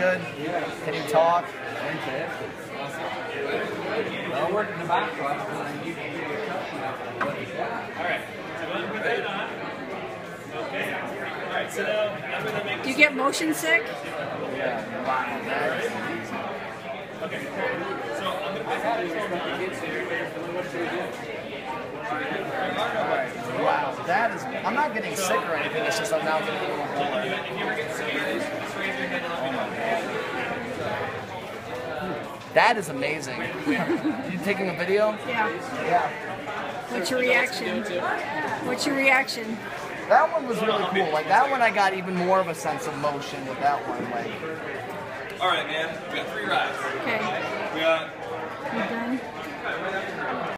good? Can you talk? Fantastic. In the back and you can give you a couple of what he's got. All right. So we'll put that on. Okay. All right. So now I'm gonna make. Do you get motion sick? Yeah. Wow. That is amazing. Okay. So I'm gonna put that Wow. That is. I'm not getting sick or anything. It's just I'm now getting a little. If you ever get scared, just raise your hand and let me know. That is amazing. you taking a video? Yeah. Yeah. What's your reaction? What's your reaction? That one was really cool. Like that one, I got even more of a sense of motion with that one. Like, All right, man. We got three rides. Okay.